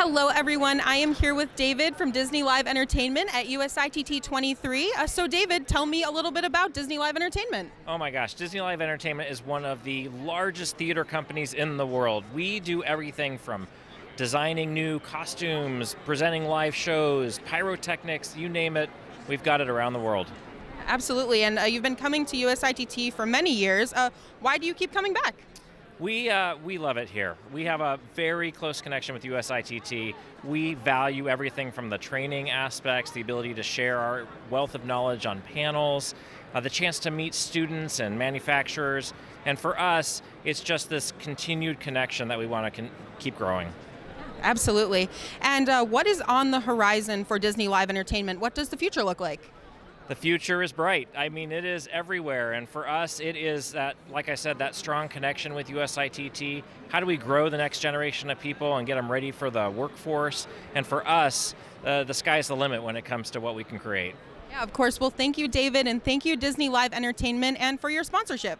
Hello, everyone. I am here with David from Disney Live Entertainment at USITT 23. Uh, so, David, tell me a little bit about Disney Live Entertainment. Oh my gosh, Disney Live Entertainment is one of the largest theater companies in the world. We do everything from designing new costumes, presenting live shows, pyrotechnics, you name it, we've got it around the world. Absolutely. And uh, you've been coming to USITT for many years. Uh, why do you keep coming back? We, uh, we love it here. We have a very close connection with USITT. We value everything from the training aspects, the ability to share our wealth of knowledge on panels, uh, the chance to meet students and manufacturers. And for us, it's just this continued connection that we want to keep growing. Absolutely. And uh, what is on the horizon for Disney Live Entertainment? What does the future look like? The future is bright. I mean, it is everywhere. And for us, it is that, like I said, that strong connection with USITT. How do we grow the next generation of people and get them ready for the workforce? And for us, uh, the sky's the limit when it comes to what we can create. Yeah, of course. Well, thank you, David, and thank you, Disney Live Entertainment, and for your sponsorship.